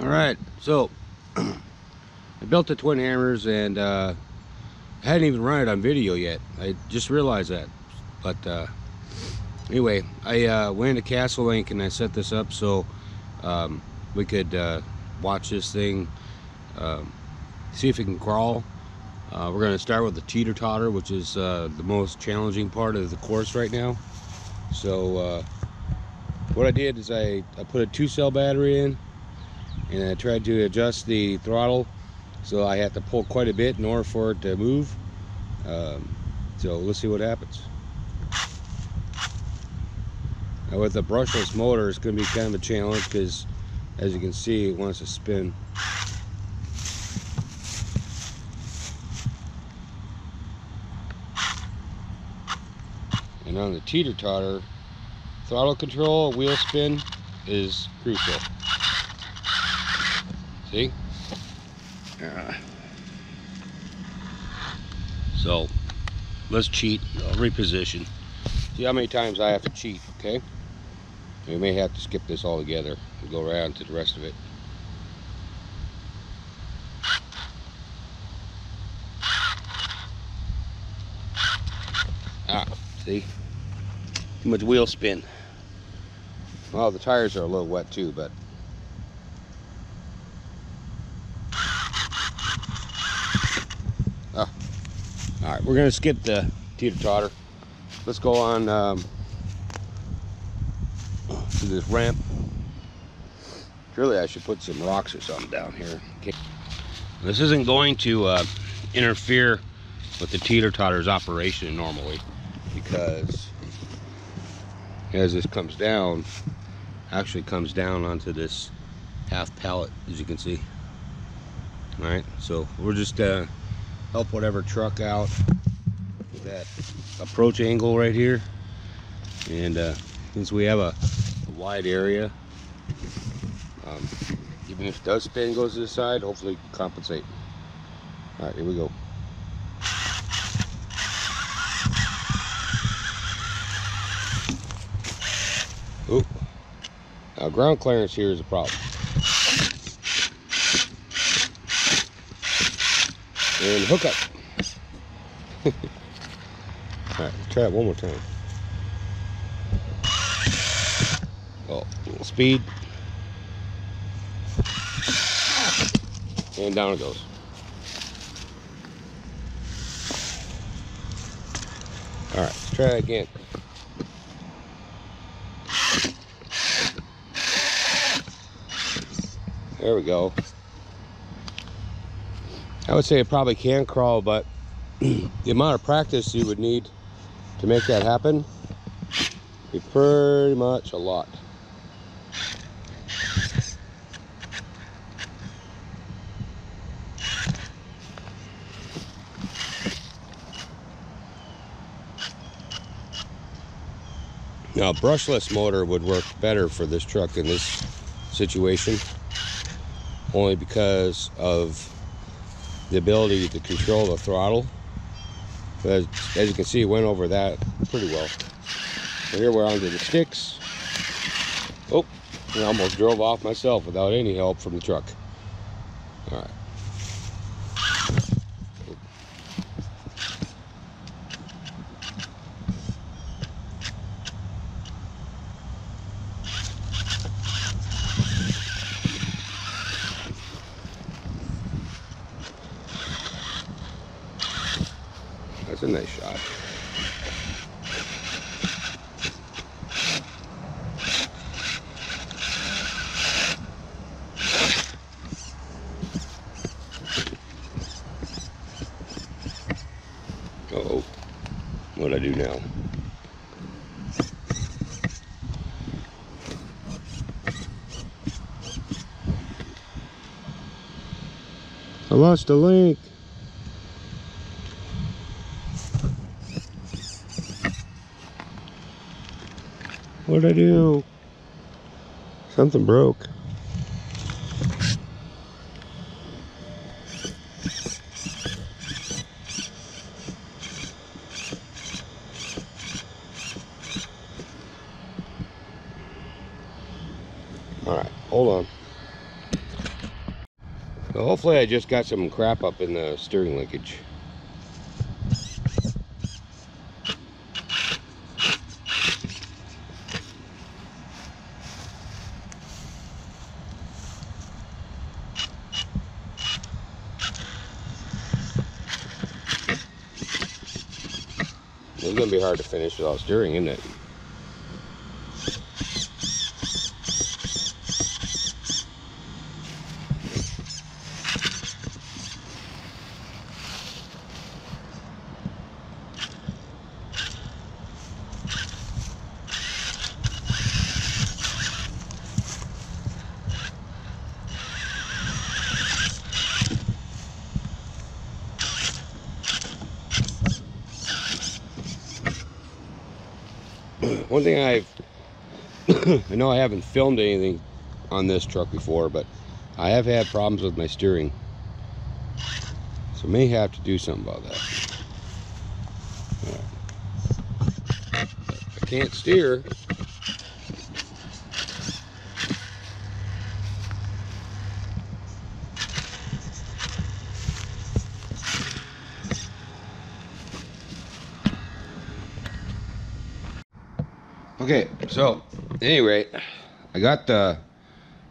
All right, so I built the twin hammers and uh, I hadn't even run it on video yet. I just realized that. But uh, anyway, I uh, went into Castle Link and I set this up so um, we could uh, watch this thing, um, see if it can crawl. Uh, we're going to start with the teeter totter, which is uh, the most challenging part of the course right now. So what I did is I, I put a two cell battery in and I tried to adjust the throttle so I had to pull quite a bit in order for it to move. Um, so let's see what happens. Now with the brushless motor, it's going to be kind of a challenge because as you can see, it wants to spin. And on the teeter-totter, throttle control, wheel spin is crucial. See? Uh, so, let's cheat. I'll reposition. See how many times I have to cheat, okay? We may have to skip this all together and go around to the rest of it. Ah, see? Too much wheel spin. Well, the tires are a little wet too, but All right, we're gonna skip the teeter-totter. Let's go on um, to this ramp. Really, I should put some rocks or something down here. Okay. This isn't going to uh, interfere with the teeter-totter's operation normally because as this comes down, actually comes down onto this half pallet, as you can see. All right, so we're just uh, help whatever truck out with that approach angle right here. And uh, since we have a, a wide area, um, even if it does spin goes to the side, hopefully compensate. All right, here we go. Oop. Now ground clearance here is a problem. And hook up. Alright, try it one more time. Oh, little speed. And down it goes. Alright, let's try it again. There we go. I would say it probably can crawl, but the amount of practice you would need to make that happen be pretty much a lot. Now, brushless motor would work better for this truck in this situation, only because of the ability to control the throttle. As, as you can see, it went over that pretty well. So here we're onto the sticks. Oh, I almost drove off myself without any help from the truck. All right. That's a nice shot. Uh oh, what do I do now? I lost a link. What'd I do? Something broke. All right, hold on. Well, hopefully I just got some crap up in the steering linkage. It's gonna be hard to finish without steering, isn't it? one thing I've I know I haven't filmed anything on this truck before but I have had problems with my steering. So may have to do something about that. I can't steer Okay, so at any rate, I got the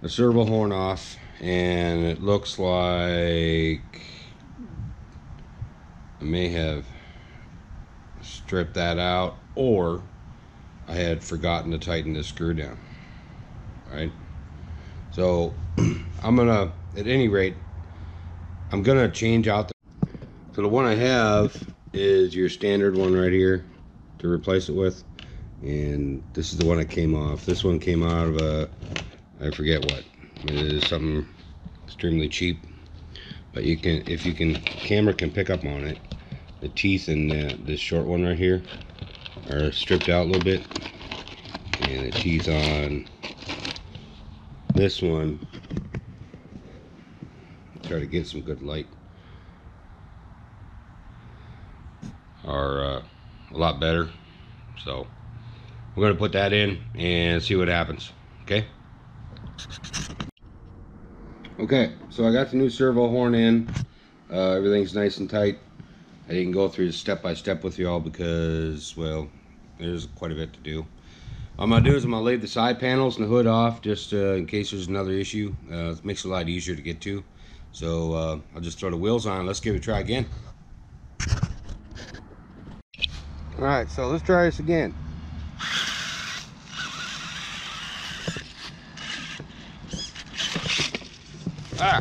the servo horn off, and it looks like I may have stripped that out, or I had forgotten to tighten the screw down. Right. So I'm gonna, at any rate, I'm gonna change out the. So the one I have is your standard one right here to replace it with and this is the one that came off. This one came out of a I forget what. It is something extremely cheap. But you can if you can camera can pick up on it. The teeth in the, this short one right here are stripped out a little bit. And the teeth on this one try to get some good light are uh, a lot better. So we're going to put that in and see what happens. Okay? Okay, so I got the new servo horn in. Uh, everything's nice and tight. I didn't go through step by step with y'all because, well, there's quite a bit to do. What I'm going to do is I'm going to leave the side panels and the hood off just uh, in case there's another issue. Uh, it makes it a lot easier to get to. So uh, I'll just throw the wheels on. Let's give it a try again. Alright, so let's try this again. Ah.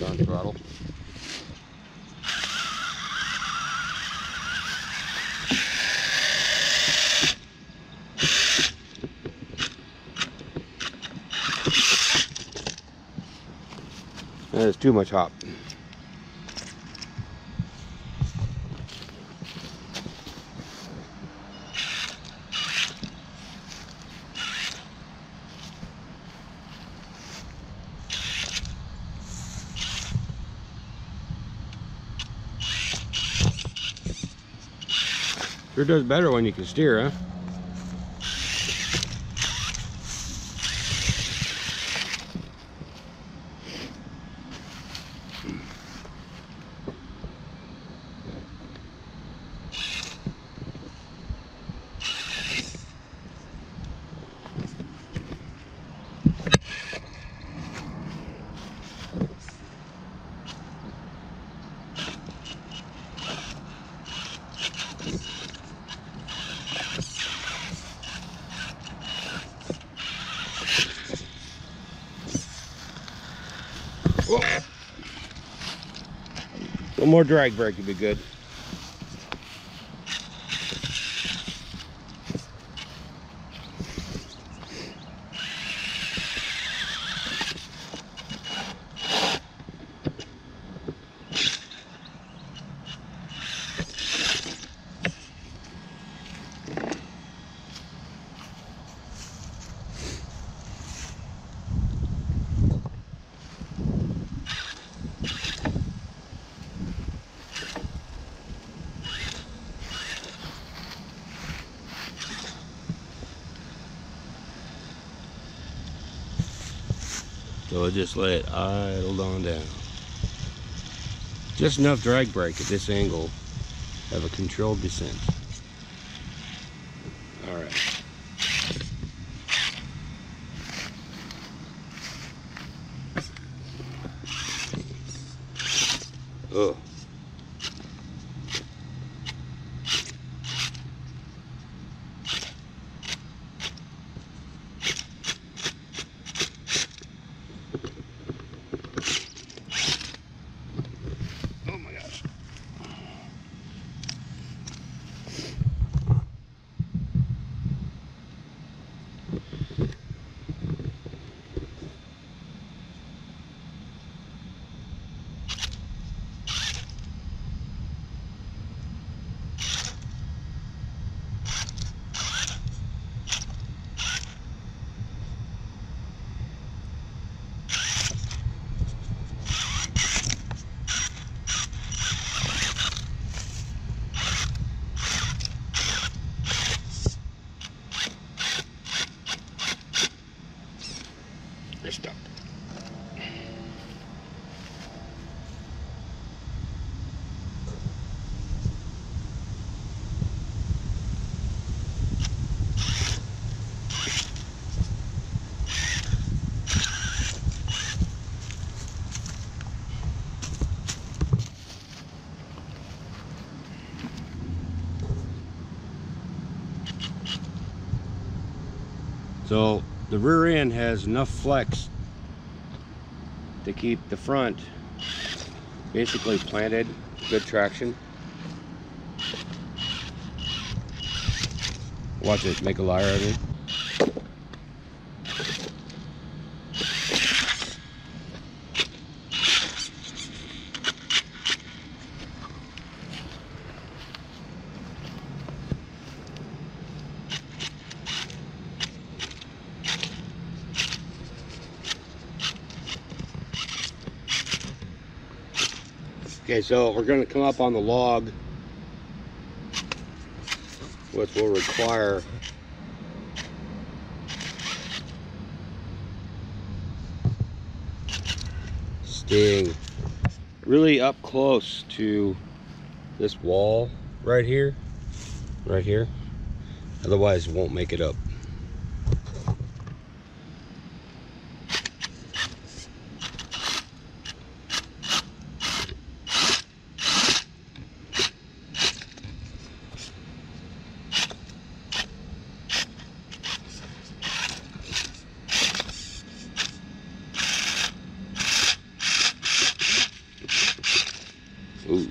Darn throttle. That is too much hop. Sure does better when you can steer, huh? One more drag brake would be good. So I just let it idle on down. Just enough drag brake at this angle. Have a controlled descent. All right. Oh. So rear end has enough flex to keep the front basically planted, good traction. Watch it make a liar of me. Okay, so we're going to come up on the log, which will require staying really up close to this wall right here, right here. Otherwise, won't make it up. Ooh.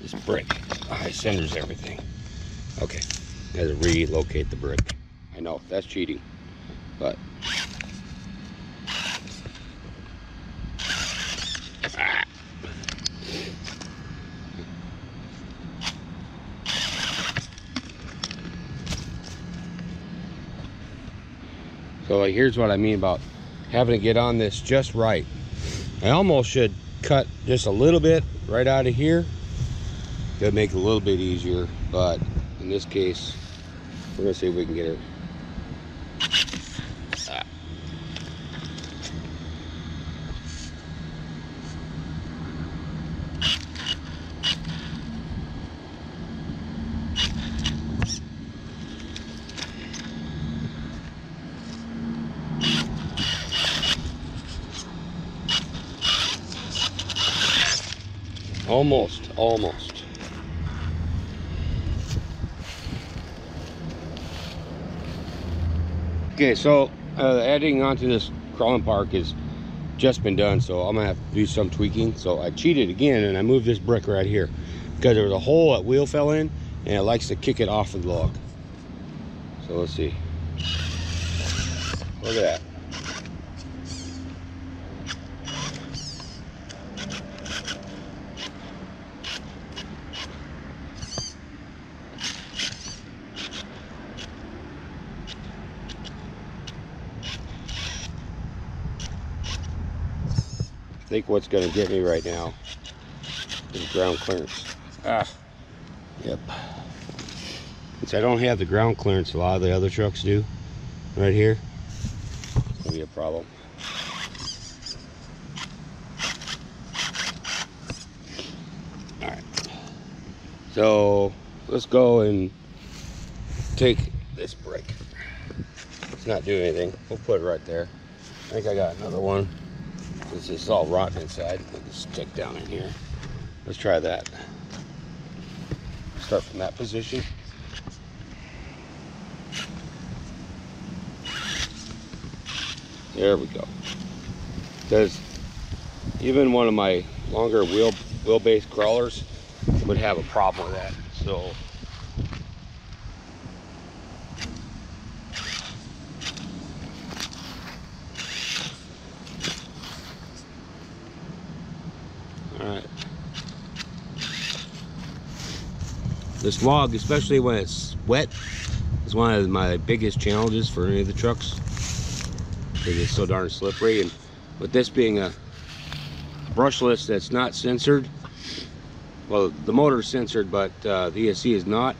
This brick. Ah, it centers everything. Okay. Had to relocate the brick. I know, that's cheating. But. So like, here's what I mean about having to get on this just right. I almost should cut just a little bit right out of here to make it a little bit easier, but in this case, we're gonna see if we can get it. Ah. Almost, almost. Okay, so uh, adding onto this crawling park has just been done, so I'm gonna have to do some tweaking. So I cheated again and I moved this brick right here because there was a hole that wheel fell in and it likes to kick it off of the log. So let's see. Look at that. Think what's going to get me right now is ground clearance. Ah, yep. Since I don't have the ground clearance a lot of the other trucks do, right here, gonna be a problem. All right. So let's go and take this brake. It's not doing anything. We'll put it right there. I think I got another one. This is all rotten inside. Let's stick down in here. Let's try that. Start from that position. There we go. Because even one of my longer wheel wheelbase crawlers would have a problem with that. So Alright. This log, especially when it's wet, is one of my biggest challenges for any of the trucks. Because it's so darn slippery. And with this being a brushless that's not sensored, well, the motor's sensored, but uh, the ESC is not.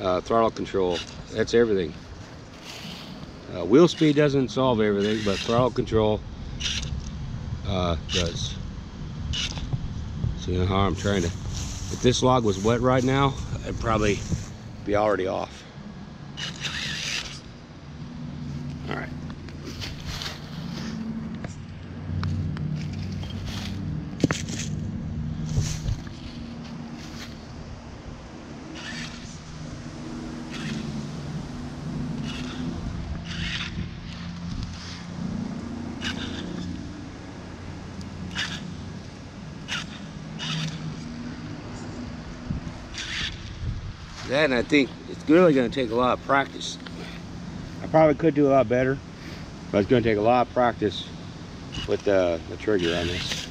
Uh, throttle control, that's everything. Uh, wheel speed doesn't solve everything, but throttle control uh, does. See how I'm trying to, if this log was wet right now, I'd probably be already off. That and I think it's really going to take a lot of practice. I probably could do a lot better, but it's going to take a lot of practice with the, the trigger on this.